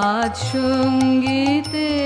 사춘기 때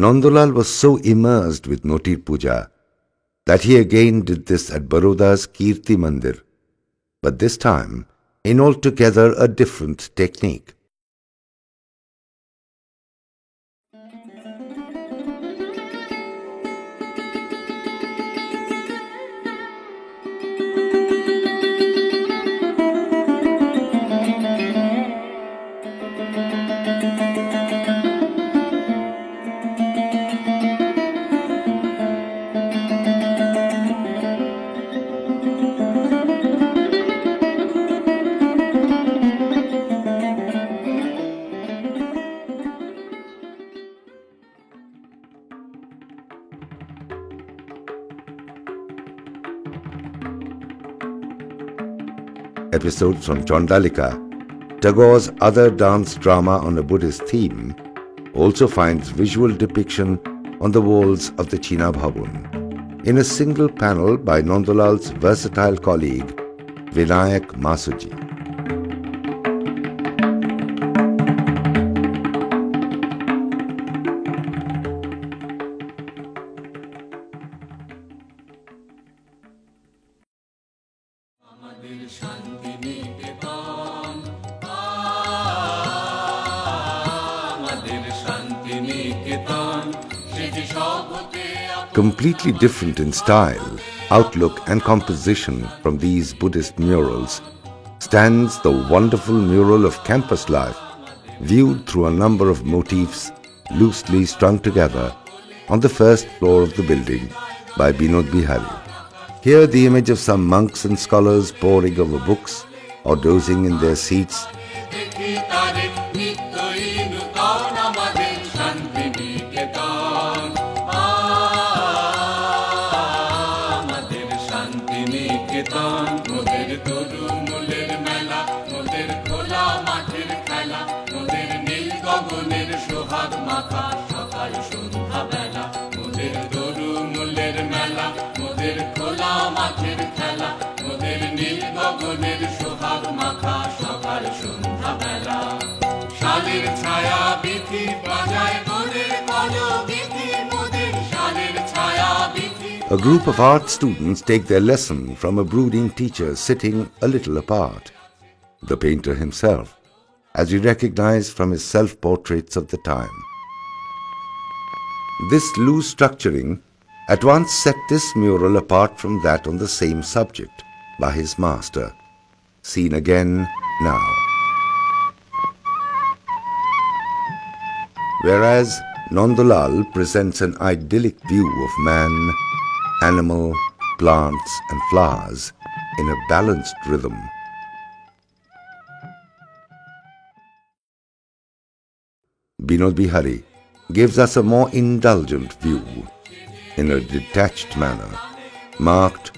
Nandalal was so immersed with Natir Puja that he again did this at Baroda's Kirti Mandir, but this time in altogether a different technique. Episodes from Chandalika, Tagore's other dance drama on a Buddhist theme, also finds visual depiction on the walls of the China Bhavan in a single panel by Nandalal's versatile colleague Vinayak Masoji. Completely different in style, outlook and composition from these Buddhist murals stands the wonderful mural of campus life viewed through a number of motifs loosely strung together on the first floor of the building by Binod Bihari. Here the image of some monks and scholars poring over books or dozing in their seats খোলা মাঠের খেলা মোদের নীল গগনের সোহাগ মাখা সকাল সন্ধ্যা বেলা শালের ছায়া বিধি বাজায় মোদের কল বিধি মোদের শালের ছায়া বিধি A group of art students take their lesson from a brooding teacher sitting a little apart, the painter himself, as we recognize from his self-portraits of the time. This loose structuring at once set this mural apart from that on the same subject by his master, seen again now. Whereas Nandalal presents an idyllic view of man, animal, plants and flowers in a balanced rhythm. Binod Bihari gives us a more indulgent view. In a detached manner, marked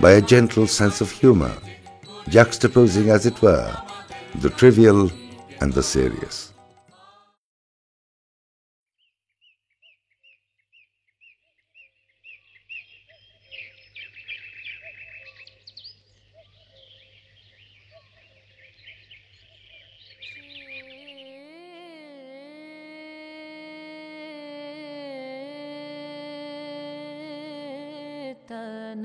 by a gentle sense of humor, juxtaposing, as it were, the trivial and the serious. तन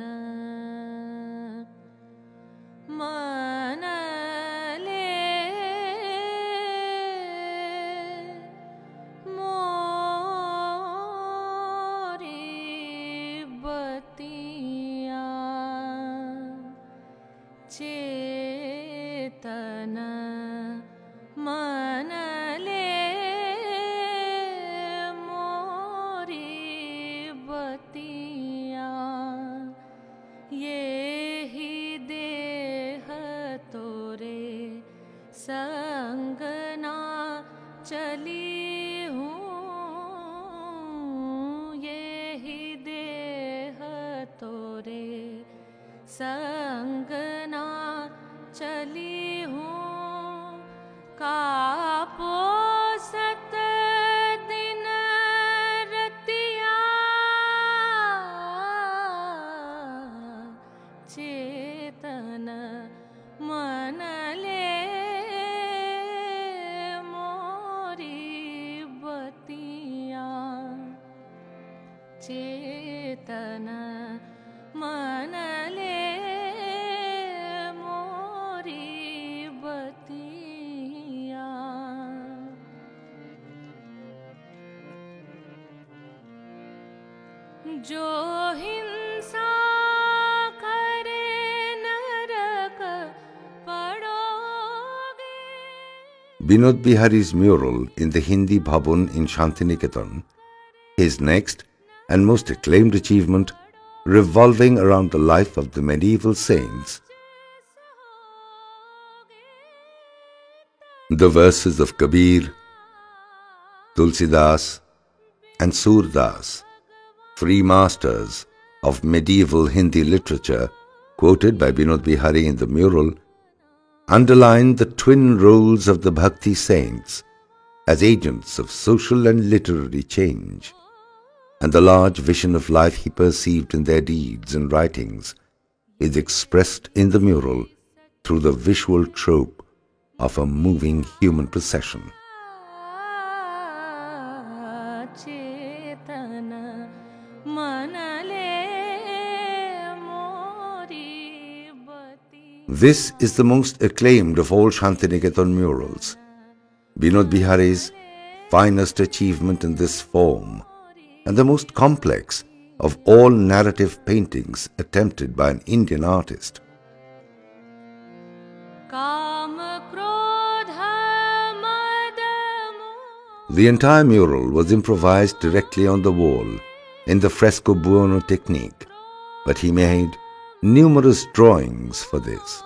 चेतन मन ले मोरी बतिया जो हिंसा करे नरक पड़ोगे Binod Bihari's mural in the Hindi Bhavan in Shantiniketan, his next and most acclaimed achievement revolving around the life of the medieval saints, the verses of Kabir, Tulsidas, and Surdas, three masters of medieval Hindi literature, quoted by Binod Bihari in the mural, underline the twin roles of the Bhakti saints as agents of social and literary change, and the large vision of life he perceived in their deeds and writings is expressed in the mural through the visual trope of a moving human procession. This is the most acclaimed of all Shantiniketan murals. Binod Bihari's finest achievement in this form and the most complex of all narrative paintings attempted by an Indian artist. The entire mural was improvised directly on the wall in the fresco buono technique, but he made numerous drawings for this.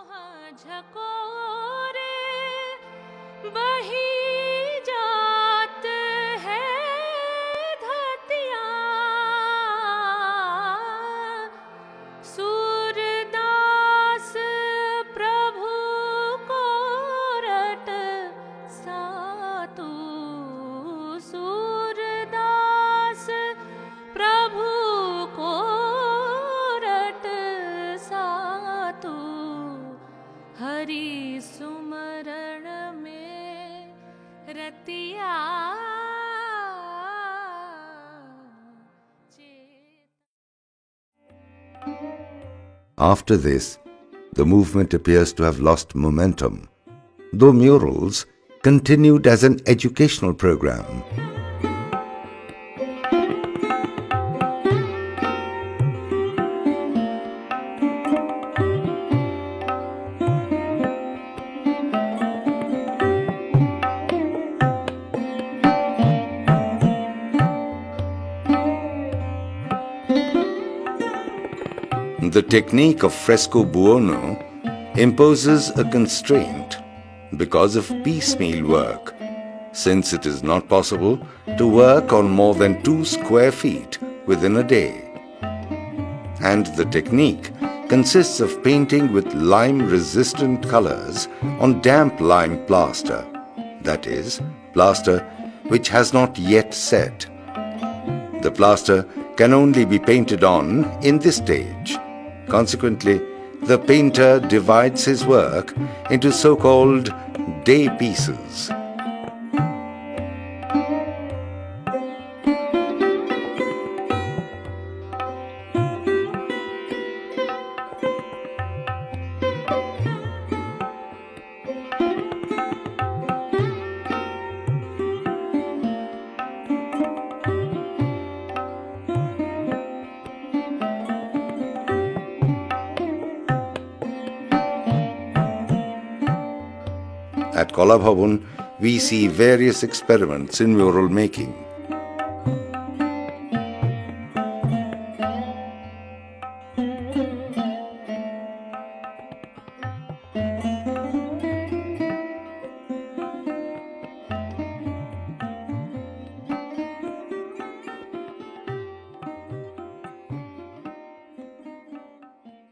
After this, the movement appears to have lost momentum, though murals continued as an educational program. The technique of fresco buono imposes a constraint because of piecemeal work, since it is not possible to work on more than two square feet within a day. and the technique consists of painting with lime-resistant colors on damp lime plaster, that is, plaster which has not yet set. The plaster can only be painted on in this stage. Consequently, the painter divides his work into so-called day pieces. At Kala Bhavan, we see various experiments in mural making.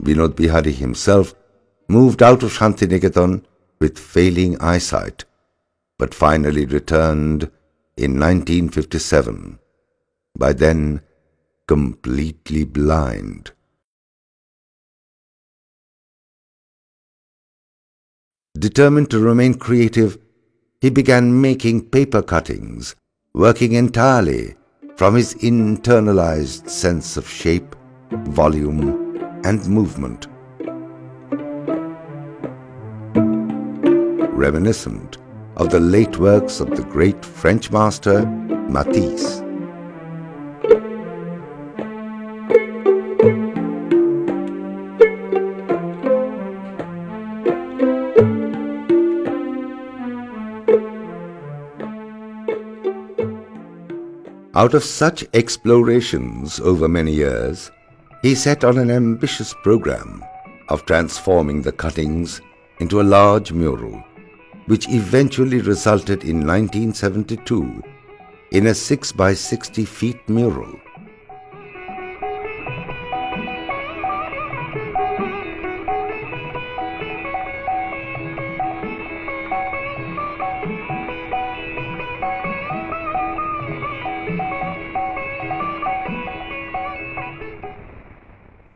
Binod Bihari himself moved out of Shantiniketan with failing eyesight, but finally returned in 1957, by then completely blind. Determined to remain creative, he began making paper cuttings, working entirely from his internalized sense of shape, volume, and movement. Reminiscent of the late works of the great French master Matisse. Out of such explorations over many years, he set on an ambitious program of transforming the cuttings into a large mural, which eventually resulted in 1972 in a 6 by 60 feet mural.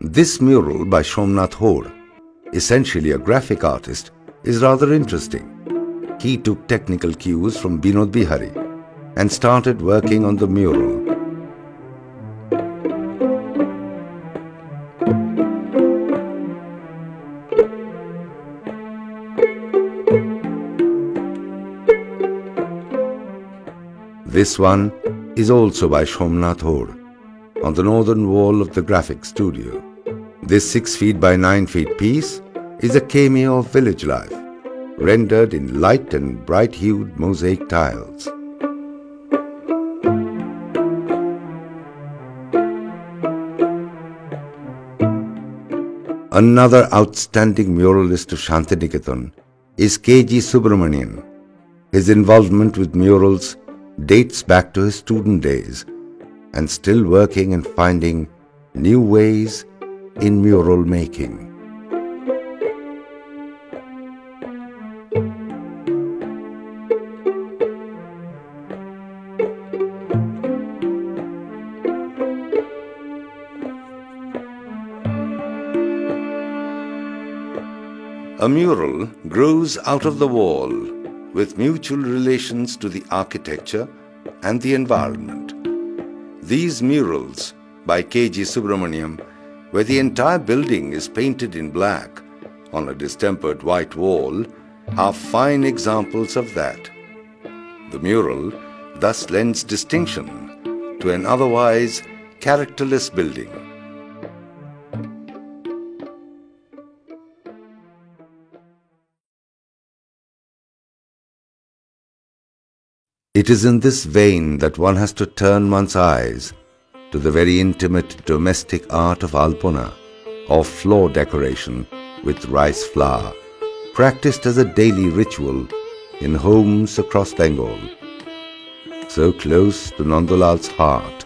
This mural by Somnath Hor, essentially a graphic artist, is rather interesting. He took technical cues from Binod Bihari and started working on the mural. This one is also by Somnath Hor on the northern wall of the graphic studio. This 6 feet by 9 feet piece is a cameo of village life, rendered in light and bright hued mosaic tiles. Another outstanding muralist of Shantiniketan is K.G. Subramanyan. His involvement with murals dates back to his student days and still working and finding new ways in mural making. A mural grows out of the wall with mutual relations to the architecture and the environment. These murals by K.G. Subramanyan, where the entire building is painted in black on a distempered white wall, are fine examples of that. The mural thus lends distinction to an otherwise characterless building. It is in this vein that one has to turn one's eyes to the very intimate domestic art of alpona, or floor decoration with rice flour, practiced as a daily ritual in homes across Bengal. So close to Nandalal's heart,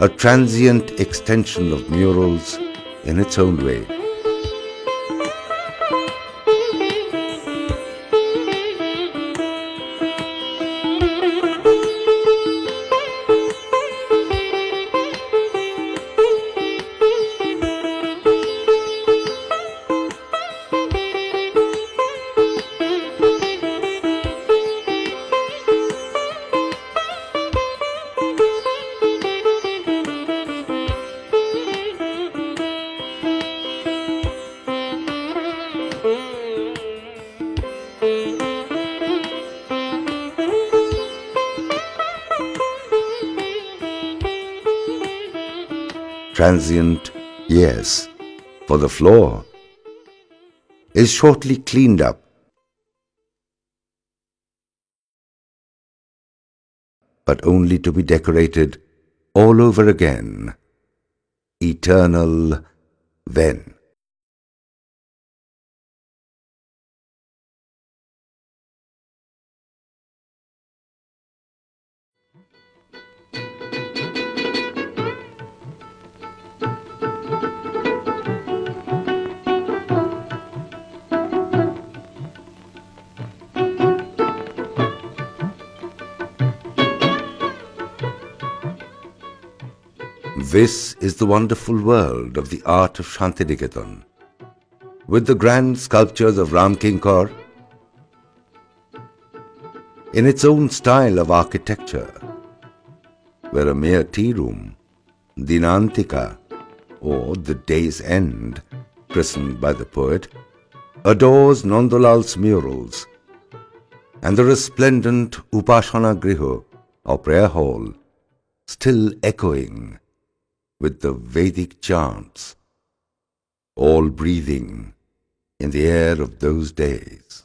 a transient extension of murals in its own way. Transient, yes, for the floor is shortly cleaned up. But only to be decorated all over again, eternal then. This is the wonderful world of the art of Shantiniketan. With the grand sculptures of Ram Kinkar, in its own style of architecture, where a mere tea room, Dinantika, or the day's end, christened by the poet, adores Nandalal's murals, and the resplendent Upashana Griho, or prayer hall, still echoing with the Vedic chants, all breathing in the air of those days.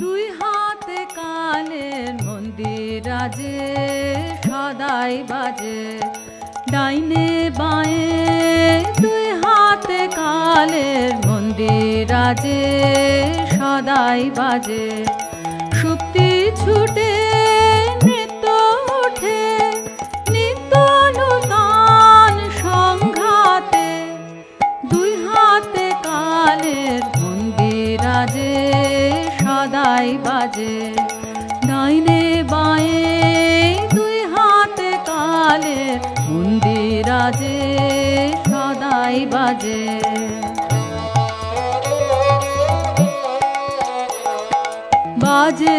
দুই হাতে কালের মন্দির আজে সদাই বাজে। ডাইনে বাঁয়ে দুই হাতে কালের মন্দির আজে সদাই বাজে। সুপ্তি ছুটে गाई बाजे। बाजे